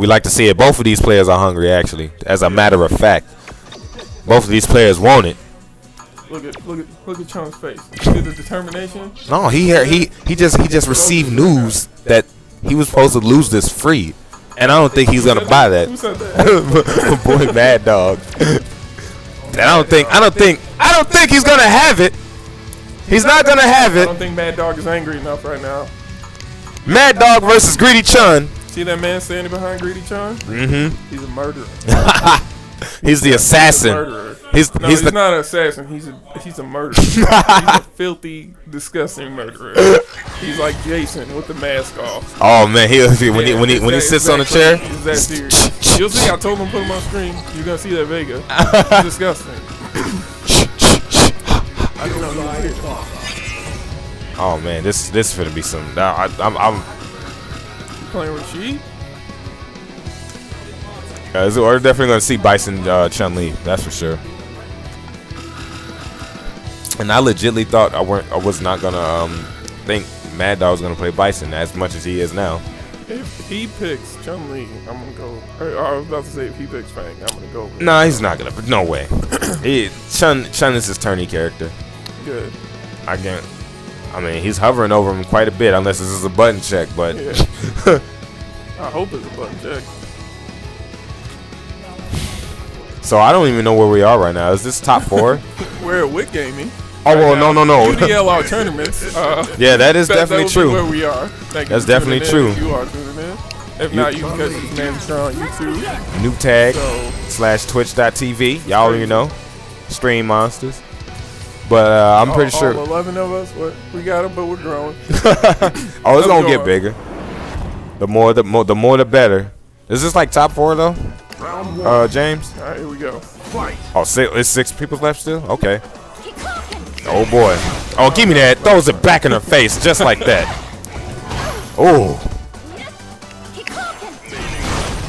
We like to see it. Both of these players are hungry, actually. As a matter of fact, both of these players want it. Look at look at look at Chun's face. See the determination. No, he he he just he just received news that he was supposed to lose this free, and I don't think he's gonna buy that. Who said that? Boy, Mad Dog. And I don't think I don't think I don't think he's gonna have it. He's not gonna have it. I don't think Mad Dog is angry enough right now. Mad Dog versus Greedy Chun. See that man standing behind Greedy Chun? Mm-hmm. He's a murderer. He's the He's assassin. murderer. He's No, he's he's, the not an assassin. He's a he's a murderer. he's a filthy, disgusting murderer. He's like Jason with the mask off. oh man. He when he when he when he sits it's on the chair. That serious. You'll see. I told him to put him on screen. You're gonna see that Vega. It's disgusting. I didn't know he was here. Oh man, this this is gonna be some. I, I'm I'm Playing with Sheep. Uh, so we're definitely gonna see Bison uh, Chun Li. That's for sure. And I legitly thought I weren't. I was not gonna um, think Mad Dog was gonna play Bison as much as he is now. If he picks Chun Li, I'm gonna go. I was about to say if he picks Fang, I'm gonna go. No, he's not gonna. No way. he, Chun Chun is his tourney character. Good. I can't. I mean, he's hovering over him quite a bit, unless this is a button check. But Yeah. I hope it's a button check. so I don't even know where we are right now. Is this top four? We're at Wick Gaming. oh well, now. no, no, no. UDLR tournaments. Uh, yeah, that is that, definitely that true. Where we are. Thank That's definitely true. if You are tuning in. If not, you can catch this man on YouTube. noobTAG. So slash twitch.tv. Y'all already know. Stream Monsters. But uh, I'm pretty all, sure. all 11 of us, what, we got them, but we're growing. oh, it's gonna Let's get bigger. The more, the more, the more, the better. Is this like top four though? Round Uh, James. All right, here we go. Fight. Oh, six, it's six people left still. Okay. Oh boy. Oh, give me that. Throws it back in her face just like that. Oh.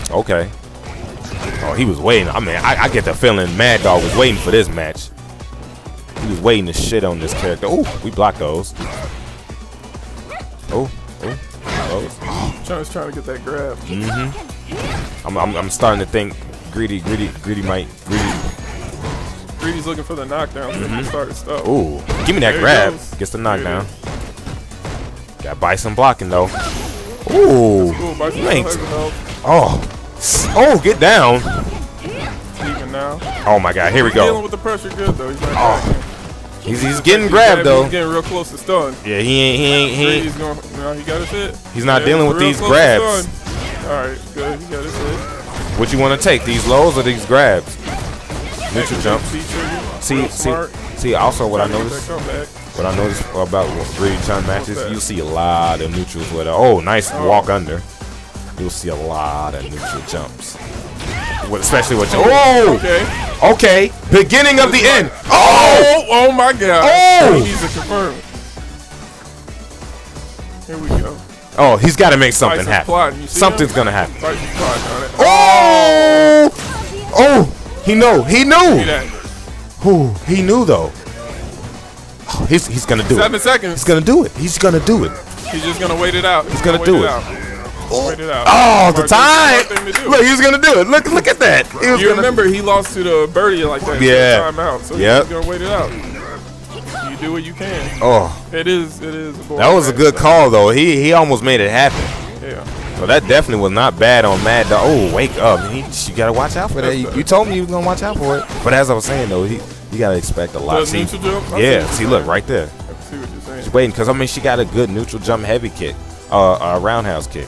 Okay. Oh, he was waiting. I mean, I, I get the feeling Mad Dog was waiting for this match. He was waiting to shit on this character. Oh, we block those. Oh, oh, oh. Chun's trying to get that grab. Mm-hmm. I'm, I'm, I'm starting to think greedy, greedy, greedy might greedy. Greedy's looking for the knockdown. So he started stuff. Ooh, give me that There grab. Gets the knockdown. Got Bison blocking though. Ooh, Cool, Bison you still ain't. has the help. Oh, oh, get down. Even now. Oh my God, here we go. Dealing with the pressure good, though. He's not Oh. He's He's getting he's grabbed He's getting real close to stun. Yeah, he ain't, he ain't, he ain't. going. No, he got his hit. He's not Yeah, dealing with these grabs. All right, good. He got his hit. What you want to take? These lows or these grabs? Neutral jump. C. See, see, see. Also, what I noticed, what I noticed about Greedy Chun matches, you see a lot of neutrals with a oh, nice oh. walk under. You'll see a lot of neutral jumps. Especially with your oh, Okay. okay, beginning of the end. Oh, Oh, oh my God. Oh! He needs to confirm. Here we go. oh, he's got to make something happen. Something's gonna happen. Bison's on it. Oh, oh, he knew, he knew. Ooh, he knew though. Oh, he's he's gonna do Seven it. seconds. He's gonna do it. He's gonna do it. He's just gonna wait it out. He's, gonna do it. Out. It out. Oh, the time! smart thing to do. Look, he's gonna do it. Look, look at that. He was You gonna- remember he lost to the birdie like that. Yeah. Timeout. So Yep. he's gonna wait it out. You do what you can. Oh, It is. It is. A that was a good call though. He he almost made it happen. Yeah. So that definitely was not bad on Mad Dog. Oh, wake up! He, you gotta watch out for that. You, you told me you was gonna watch out for it. But as I was saying though, he you gotta expect a lot. The See, jump? I yeah. what See, look right there. I see what you're saying. She's waiting because I mean she got a good neutral jump heavy kick, uh, a roundhouse kick.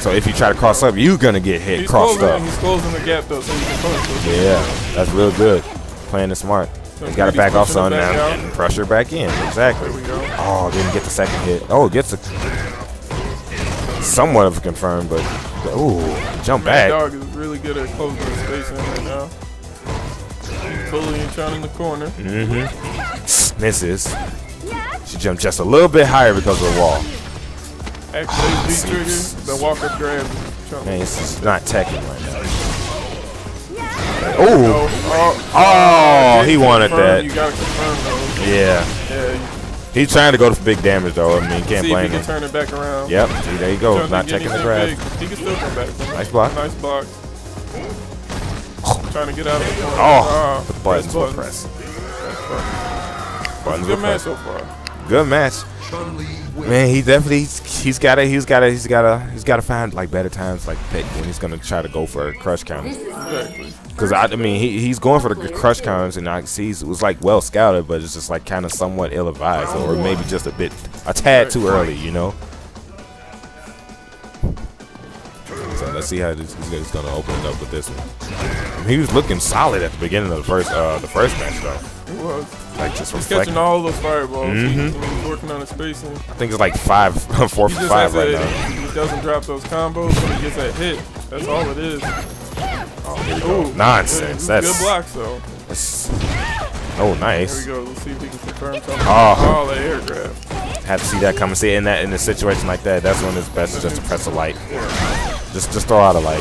So if you try to cross up, you gonna get hit He's crossed closing, up. he's closing the gap though, so he can punch. Yeah, that's real good. Playing it smart. So You gotta back off son now out. and pressure back in. Exactly. There we go. Oh, didn't get the second hit. Oh, gets a somewhat of a confirm, but ooh, jump Mad back. Dog is really good at closing the space in right now. Bullying Chun in the corner. Mm-hmm. Misses. She jumped just a little bit higher because of the wall. Activates V trigger. The walk up grab. Man, it's not teching right now. Oh, Ooh. oh, Oh, he wanted that. You gotta confirm those. Yeah. Yeah. He's trying to go for big damage though. I mean, can't See if he blame can him. turn it back around. Yep. See, there you go. Not taking the grab. big. He can still come back. Nice block. Nice block. Trying to get out of the corner. Oh, Ah, the buttons were press pressed. buttons. Buttons Good were match pressed. so far. Good match. Man, he definitely he's, he's gotta he's gotta he's gotta he's gotta find like better times like pick when he's gonna try to go for a crush count. Because I, I mean he, he's going for the crush counters and I see it was like well scouted, but it's just like kind of somewhat ill advised or maybe just a bit a tad too early, you know. Let's see how this, this guy's gonna open it up with this one. He was looking solid at the beginning of the first uh the first match though, It was. like just He's reflecting. catching all those fireballs. He- Mhm. He's working on his spacing. I think it's like five, four for five right to, now. he doesn't drop those combos, but he gets that hit. That's all it is. Oh, here we go. Ooh, Nonsense. Good, That's, good blocks though. that's oh Here nice. we go. Let's see if he can confirm something. Oh. Oh, that air grab. Had to see that coming. See in that in a situation like that, that's when it's best just to press a light. Just just throw out a light,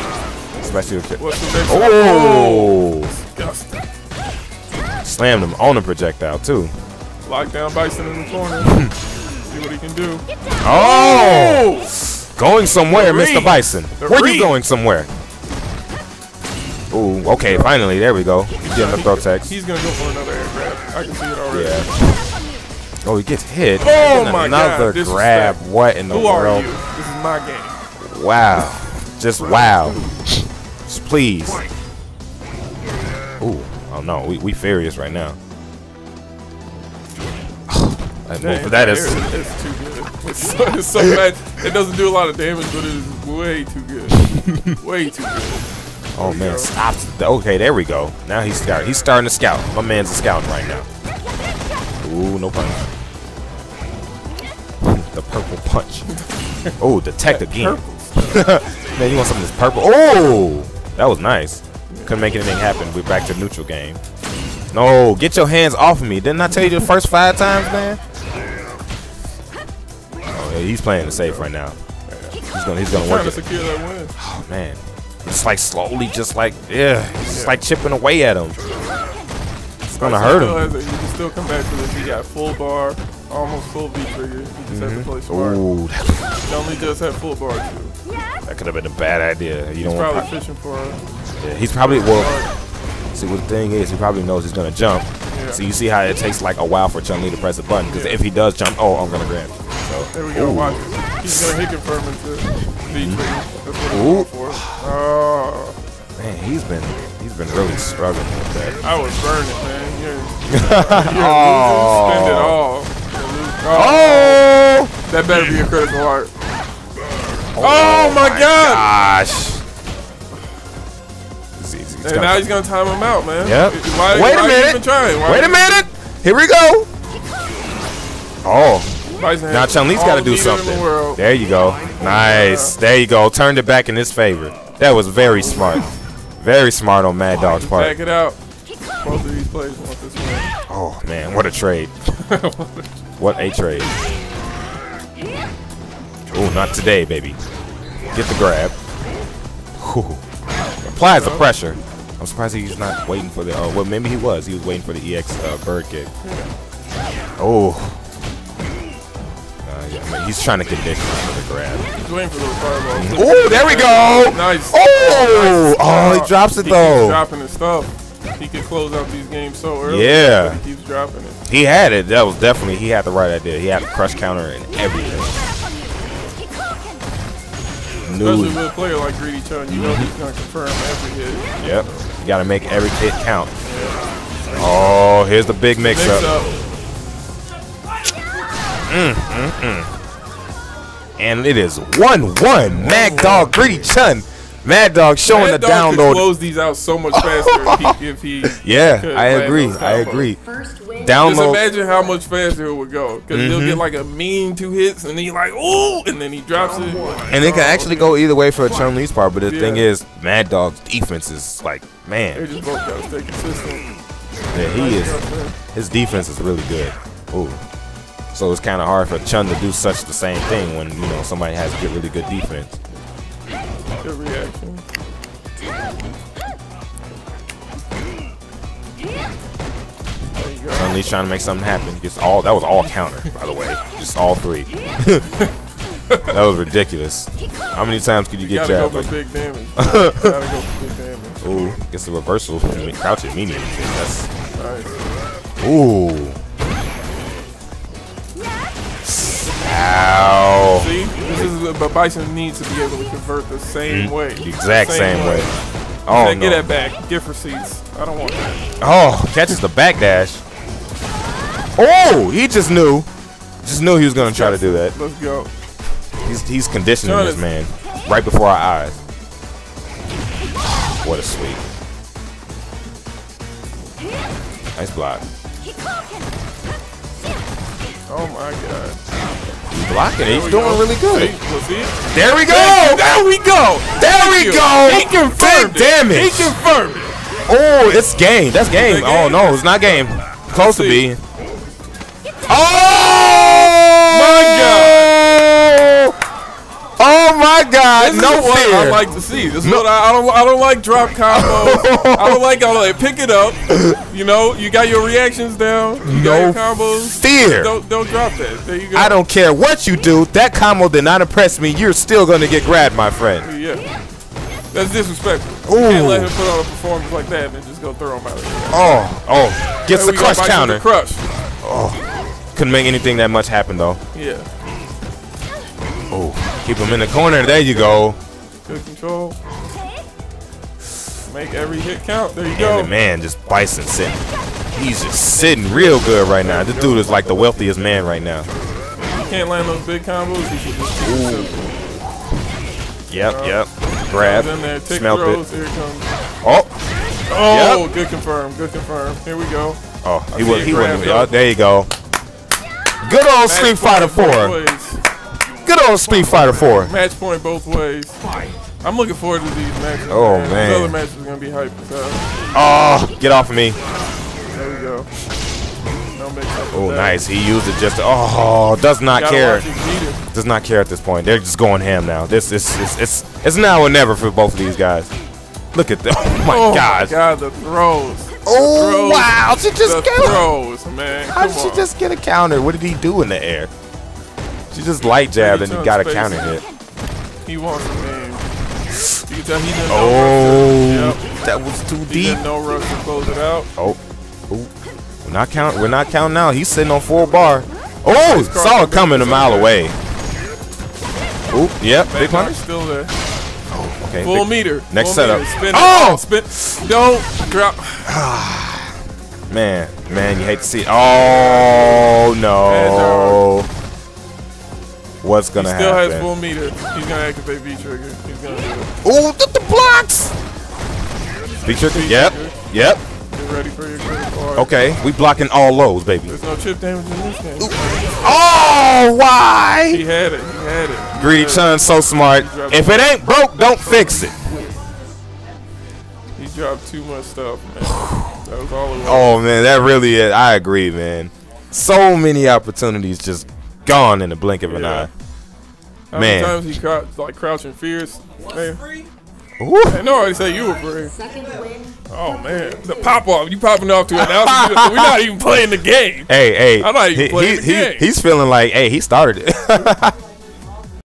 especially with What's the next oh Disgusting. slammed him on the projectile too. Lock down Bison in the corner. see what he can do. Oh, going somewhere, The Mr. Bison. The Where read. you going somewhere? Ooh, okay, finally, there we go. He's getting the throw techs. He's gonna go for another air grab. I can see it already. Yeah. Oh, he gets hit. Oh my God, Another grab. What in the Who are world? you? This is my game. Wow. Just wow. Just please. Ooh. Oh no, we, we furious right now. That move- Dang, that it's too good. It's so, it's so bad. It doesn't do a lot of damage, but it is way too good. way too good. Oh man, stop. Okay, there we go. Now he's start he's starting to scout. My man's a scouting right now. Ooh, no punch. The purple punch. Oh, detect again. Man, you want some of this purple? Oh, that was nice. Couldn't make anything happen. We're back to neutral game. No, get your hands off of me. Didn't I tell you the first five times, man? Oh, yeah, he's playing it safe right now. He's gonna, he's gonna work Trying to it. secure that win. Oh man, it's like slowly, just like yeah, it's just like chipping away at him. It's gonna hurt him. a- can still come back to this. He got full bar, almost full V trigger. He just has to mm-hmm. play smart. Ooh, that, He only just had full bar too. that could have been a bad idea. You He's don't probably want. fishing for a Yeah, he's probably well. See, what the thing is, he probably knows he's gonna jump. Yeah. So you see how it takes like a while for Chun Li to press a button because Yeah. if he does jump, oh, I'm gonna grab. So There we go. Ooh. Watch it. He's gonna hit confirm into V trigger. Mm-hmm. That's what he's Ooh. for. Oh, man, he's been he's been really struggling with that. I was burning, man. You're, you're losing. Spend it all. You're losing. Oh, Oh! that better be a critical art. Oh, oh my, God! Gosh. And gonna- now he's gonna time him out, man. Yep. Why, Wait a minute. Even trying? Why Wait a minute. Here we go. Oh, Bison now Chun Li's all got to do the leader in the something. There you go. Nice. There you go. Turned it back in his favor. That was very smart. Very smart on Mad Dog's part. Back it out. Both of these players want this win. Oh man, what a trade. What a trade. Oh, not today, baby. Get the grab. Whew. Applies the pressure. I'm surprised he's not waiting for the. Oh, well, maybe he was. He was waiting for the EX uh, bird kick. Oh. Uh, yeah, man, he's trying to condition for the grab. He's waiting for those fireballs. Oh, there we go. Nice. Oh, oh, he drops it he though. dropping his stuff. He can close out these games so early. Yeah. He keeps dropping it. He had it. That was definitely he had the right idea. He had a crush counter and everything. Especially with a player like Greedy Chun, you know he's gonna confirm every hit. Yep. You gotta make every hit count. Oh, here's the big mix Mix up. up. Mm, mm, mm. And it is 1 1. Mad Dog Greedy Chun. Mad Dog showing Mad the Dog could download. close these out so much faster if he, if he Yeah, could I agree. I agree. First win. Just imagine how much faster it would go. Because he'll Mhm. get like a mean two hits, and then he like, ooh, and then he drops it. And it can actually go either way for Chun Li's part, but the thing is, Mad Dog's defense is like, man. They man, just both gotta stay consistent. yeah, he is. His defense is really good. Ooh. So it's kind of hard for Chun to do such the same thing when you know somebody has good, really good defense. Good reaction. Chun Li's trying to make something happen. Just all that was all counter, by the way. Just all three. that was ridiculous. How many times could you You get go jabbed? for Like, big damage. gotta go for big damage. ooh, gets the reversal. Crouch it, medium. That's Nice. ooh. Ow. See, this is but Bison needs to be able to convert the same mm, way. The exact same way. Oh Get no. that back. Gift receipts. I don't want that. Oh, catches the back dash. Oh, he just knew. Just knew he was gonna try to do that. Let's go. He's he's conditioning John this man right before our eyes. What a sweep. Nice block. Oh my god. He's blocking. He's doing go. really good. See? See. There we go. There we go. There we go. He confirmed Big it. damage. He confirmed it. Oh, it's game. That's game. it Oh no, it's not game. Close to being. Oh My God! Oh my God! This no fear. I like to see. This is what I, I don't. I don't like drop combos. I don't like all that. Pick it up. You know, you got your reactions down. You got your No combos. fear. Don't don't drop that. There you go. I don't care what you do. That combo did not impress me. You're still gonna get grabbed, my friend. Yeah. That's disrespectful. Ooh. You can't let him put on a performance like that and then just go throw him out of there. Oh, oh, gets There the crush counter. the Crush. Oh. Couldn't make anything that much happen though. Yeah. Oh, keep him in the corner. There you go. Good control. Make every hit count. There you And go. the man just Bison sitting. He's just sitting real good right now. This dude is like the wealthiest man right now. You can't land those big combos. You should just keep it simple. Yep, uh, yep. Grab, there. Smelt throws. it. Here it comes. Oh, Oh, good confirm. Good confirm. Here we go. oh, he was. He was. Oh, there you go. Good old Street Fighter point both 4. Ways. Good old Street Fighter 4. Match point both ways. I'm looking forward to these matches. Oh, man. man. These other matches are gonna be hype as hell. Oh, get off of me. There we go. No mix up with Oh, that. nice. He used it just to, oh, does not care. watch it beat it. Does not care at this point. They're just going ham now. This is it's, it's it's now or never for both of these guys. Look at that. Oh my Oh gosh. my god, the throws. Oh throws. wow. She just The got throws, man. How did she on. just get a counter? What did he do in the air? She just light jabbed and he got a counter hit. He wants a man. You can tell he didn't Oh, know. Yep. that was too He deep. didn't rush to close it out. Oh, Ooh. we're not count. We're not counting out. He's sitting on full bar. Oh, saw it coming a mile away. Ooh, yep, big Back punish. still there. Oh, Okay, Full big- meter. Next Full setup. Meter. Spin it. Oh! Spin. Don't drop. man, man, you hate to see. It. Oh no, uh, what's gonna happen. He Still has full meter. He's gonna activate V trigger. He's gonna do it. Oh, the, the blocks. Big trigger. Yep, yep. Get ready for your critical. Okay, we blocking all lows, baby. There's no chip damage in this game. Oh, why? He had it. He had it. Greedy Chun so smart. If it ain't broke, don't fix it. He dropped too much stuff, man. that was all it was. Oh man, that really is. I agree, man. So many opportunities just gone in the blink of an Yeah. eye. How man. many times he crouched, like crouching fierce? Man. Woo. I know I say you were free. Oh man, the pop off. You popping off to announce We're not even playing the game. Hey, hey. I'm not even he- playing he- the he- game. He's feeling like, hey, he started it.